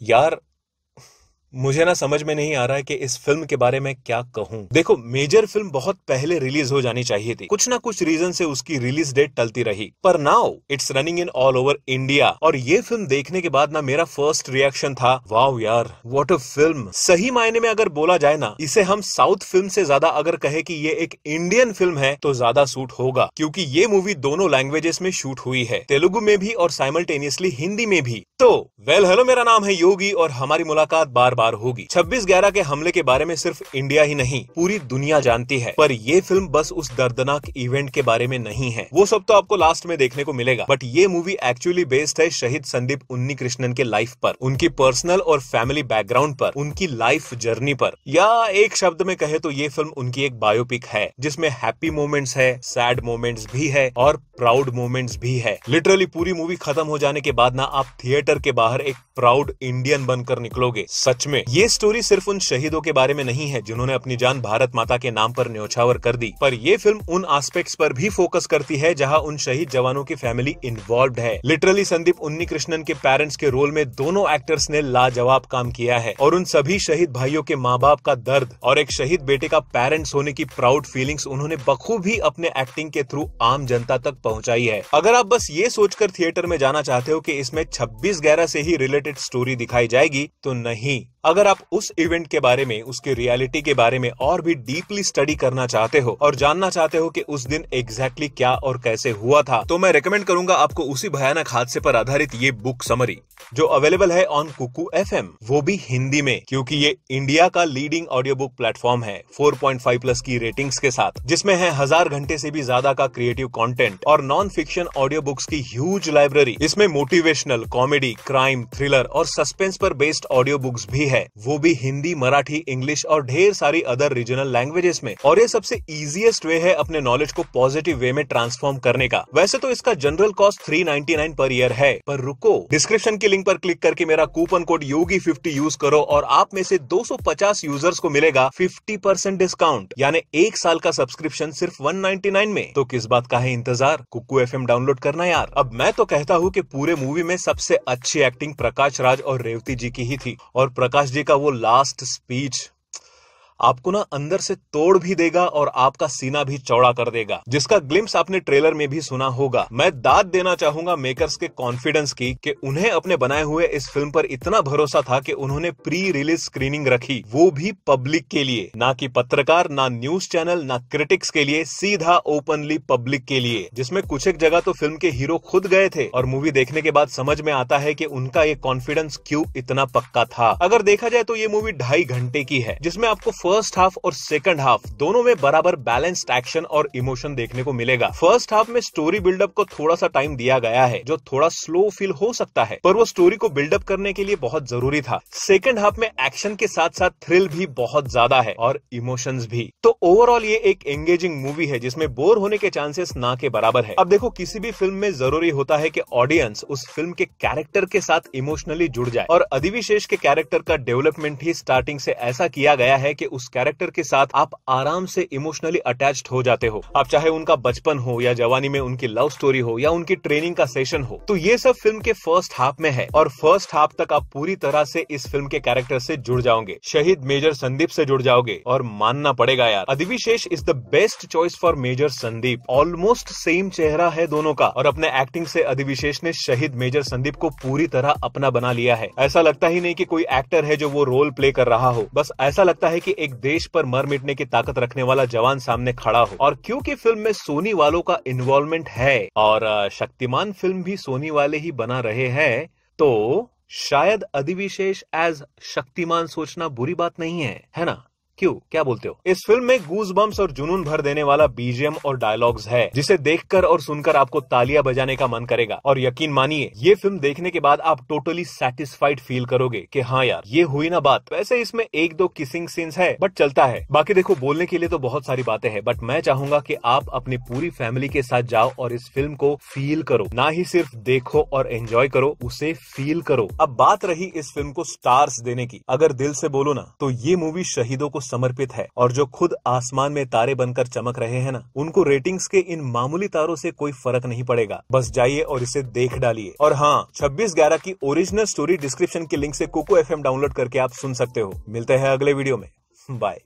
यार, मुझे ना समझ में नहीं आ रहा है कि इस फ़िल्म के बारे में क्या कहूँ। देखो मेजर फ़िल्म बहुत पहले रिलीज़ हो जानी चाहिए थी। कुछ ना कुछ रीजन से उसकी रिलीज़ डेट टलती रही। पर now it's running in all over India और ये फ़िल्म देखने के बाद ना मेरा फ़र्स्ट रिएक्शन था, वाओ यार व्हाट अ फ़िल्म सही मायने में अगर बोला जाए ना, इसे हम साउथ फ़िल्म से ज़्यादा अगर कहे की ये एक इंडियन फ़िल्म है तो ज़्यादा सूट होगा। क्यूँकी ये मूवी दोनों लैंग्वेजेस में शूट हुई है। तेलुगु में भी और साइमल्टेनियसली हिंदी में भी। तो वेल हेलो मेरा नाम है योगी और हमारी मुलाकात बार बार होगी। छब्बीस ग्यारह के हमले के बारे में सिर्फ़ इंडिया ही नहीं, पूरी दुनिया जानती है। पर ये फ़िल्म बस उस दर्दनाक इवेंट के बारे में नहीं है। वो सब तो आपको लास्ट में देखने को मिलेगा। बट ये मूवी एक्चुअली बेस्ड है शहीद संदीप उन्नी कृष्णन के लाइफ पर, उनकी पर्सनल और फैमिली बैकग्राउंड पर, उनकी लाइफ जर्नी पर। या एक शब्द में कहे तो ये फ़िल्म उनकी एक बायोपिक है, जिसमें हैप्पी मोमेंट्स है सैड मोमेंट्स भी है और प्राउड मोमेंट्स भी है। लिटरली पूरी मूवी खत्म हो जाने के बाद ना आप थिएटर के बाहर एक प्राउड इंडियन बनकर निकलोगे, सच में। ये स्टोरी सिर्फ़ उन शहीदों के बारे में नहीं है, जिन्होंने अपनी जान भारत माता के नाम पर न्यौछावर कर दी। पर ये फ़िल्म उन एस्पेक्ट्स पर भी फोकस करती है, जहाँ उन शहीद जवानों की फैमिली इन्वॉल्व है। लिटरली संदीप उन्नी कृष्णन के पेरेंट्स के रोल में दोनों एक्टर्स ने लाजवाब काम किया है, और उन सभी शहीद भाइयों के माँ बाप का दर्द और एक शहीद बेटे का पेरेंट्स होने की प्राउड फीलिंग्स उन्होंने बखूबी अपने एक्टिंग के थ्रू आम जनता तक पहुंचाई है। अगर आप बस ये सोचकर थिएटर में जाना चाहते हो कि इसमें 26 ग्यारह से ही रिलेटेड स्टोरी दिखाई जाएगी तो नहीं। अगर आप उस इवेंट के बारे में, उसके रियलिटी के बारे में और भी डीपली स्टडी करना चाहते हो और जानना चाहते हो कि उस दिन एग्जैक्टली क्या और कैसे हुआ था तो मैं रिकमेंड करूँगा आपको उसी भयानक हादसे पर आधारित ये बुक समरी जो अवेलेबल है ऑन कुकू एफएम वो भी हिंदी में, क्योंकि ये इंडिया का लीडिंग ऑडियो बुक प्लेटफॉर्म है 4.5 प्लस की रेटिंग्स के साथ, जिसमें है हज़ार घंटे से भी ज़्यादा का क्रिएटिव कंटेंट और नॉन फिक्शन ऑडियो बुक्स की ह्यूज लाइब्रेरी इसमें मोटिवेशनल कॉमेडी क्राइम थ्रिलर और सस्पेंस पर बेस्ड ऑडियो बुक्स भी है। वो भी हिंदी, मराठी, इंग्लिश और ढेर सारी अदर रीजनल लैंग्वेजेस में। और ये सबसे इजिएस्ट वे है अपने नॉलेज को पॉजिटिव वे में ट्रांसफॉर्म करने का। वैसे तो इसका general cost three per year है। पर रुको डिस्क्रिप्शन के लिंक पर क्लिक करके मेरा कूपन कोड योगी यूज़ करो और आप में से 250 यूज़र्स को मिलेगा 50 परसेंट डिस्काउंट यानी एक साल का सब्सक्रिप्शन सिर्फ़ 199 में। तो किस बात का है इंतज़ार? कुकू एफएम डाउनलोड करना यार। अब मैं तो कहता हूँ कि पूरे मूवी में सबसे अच्छी एक्टिंग प्रकाश राज और रेवती जी की ही थी। और प्रकाश जी का वो लास्ट स्पीच आपको ना अंदर से तोड़ भी देगा और आपका सीना भी चौड़ा कर देगा, जिसका ग्लिम्स आपने ट्रेलर में भी सुना होगा। मैं दाद देना चाहूँगा मेकर्स के कॉन्फिडेंस की कि उन्हें अपने बनाए हुए इस फ़िल्म पर इतना भरोसा था कि उन्होंने प्री रिलीज़ स्क्रीनिंग रखी, वो भी पब्लिक के लिए। ना कि पत्रकार, ना न्यूज़ चैनल ना क्रिटिक्स के लिए, सीधा ओपनली पब्लिक के लिए, जिसमें कुछ एक जगह तो फ़िल्म के हीरो खुद गए थे। और मूवी देखने के बाद समझ में आता है कि उनका ये कॉन्फिडेंस क्यों इतना पक्का था। अगर देखा जाए तो ये मूवी ढाई घंटे की है, जिसमें आपको फ़र्स्ट हाफ़ और सेकंड हाफ़ दोनों में बराबर बैलेंस्ड एक्शन और इमोशन देखने को मिलेगा। फ़र्स्ट हाफ़ में स्टोरी बिल्डअप को थोड़ा सा टाइम दिया गया है, जो थोड़ा स्लो फील हो सकता है, पर वो स्टोरी को बिल्डअप करने के लिए बहुत ज़रूरी था। सेकंड हाफ़ में एक्शन के साथ साथ थ्रिल भी बहुत ज़्यादा है और इमोशंस भी। तो ओवरऑल ये एक एंगेजिंग मूवी है, जिसमें बोर होने के चांसेस ना के बराबर है। अब देखो, किसी भी फ़िल्म में ज़रूरी होता है कि ऑडियंस उस फ़िल्म के कैरेक्टर के साथ इमोशनली जुड़ जाए, और अधिविशेष के कैरेक्टर का डेवलपमेंट ही स्टार्टिंग से ऐसा किया गया है कि उस कैरेक्टर के साथ आप आराम से इमोशनली अटैच्ड हो जाते हो। आप चाहे उनका बचपन हो या जवानी में उनकी लव स्टोरी हो या उनकी ट्रेनिंग का सेशन हो तो ये सब फ़िल्म के फ़र्स्ट हाफ़ में है और फ़र्स्ट हाफ़ तक आप पूरी तरह से इस फ़िल्म के कैरेक्टर से जुड़ जाओगे। शहीद मेजर संदीप से जुड़ जाओगे और मानना पड़ेगा यार। अधिविशेष is the best choice for major Sandeep. Almost same चेहरा है दोनों का और अपने एक्टिंग से अधिविशेष ने शहीद मेजर संदीप को पूरी तरह अपना बना लिया है। ऐसा लगता ही नहीं कि कोई एक्टर है जो वो रोल प्ले कर रहा हो। बस ऐसा लगता है कि एक देश पर मर मिटने की ताकत रखने वाला जवान सामने खड़ा हो। और क्योंकि फ़िल्म में सोनी वालों का इन्वॉल्वमेंट है, और शक्तिमान फ़िल्म भी सोनी वाले ही बना रहे हैं तो शायद अधिविशेष एज शक्तिमान सोचना बुरी बात नहीं है है ना? क्यों? क्या बोलते हो? इस फ़िल्म में गूज बम्स और जुनून भर देने वाला बीजीएम और डायलॉग्स है, जिसे देखकर और सुनकर आपको तालियाँ बजाने का मन करेगा। और यकीन मानिए, ये फ़िल्म देखने के बाद आप टोटली सेटिस्फाइड फील करोगे कि हाँ यार, ये हुई ना बात। वैसे इसमें एक दो किसिंग सीन्स है बट चलता है। बाकी देखो, बोलने के लिए तो बहुत सारी बातें हैं बट मैं चाहूँगा कि आप अपनी पूरी फैमिली के साथ जाओ और इस फ़िल्म को फील करो। ना ही सिर्फ़ देखो और एंजॉय करो, उसे फील करो। अब बात रही इस फ़िल्म को स्टार्स देने की। अगर दिल से बोलो ना तो ये मूवी शहीदों को समर्पित है और जो खुद आसमान में तारे बनकर चमक रहे हैं ना, उनको रेटिंग्स के इन मामूली तारों से कोई फ़र्क नहीं पड़ेगा। बस जाइए और इसे देख डालिए। और हाँ छब्बीस ग्यारह की ओरिजिनल स्टोरी डिस्क्रिप्शन के लिंक से कोको एफएम डाउनलोड करके आप सुन सकते हो। मिलते हैं अगले वीडियो में। बाय